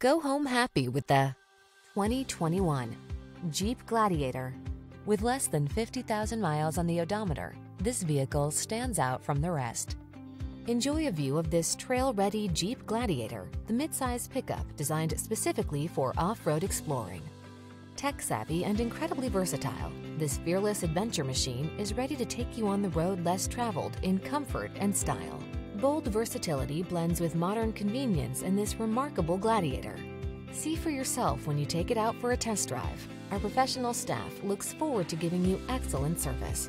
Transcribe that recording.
Go home happy with the 2021 Jeep Gladiator. With less than 50,000 miles on the odometer, this vehicle stands out from the rest. Enjoy a view of this trail-ready Jeep Gladiator, the midsize pickup designed specifically for off-road exploring. Tech-savvy and incredibly versatile, this fearless adventure machine is ready to take you on the road less traveled in comfort and style. Bold versatility blends with modern convenience in this remarkable Gladiator. See for yourself when you take it out for a test drive. Our professional staff looks forward to giving you excellent service.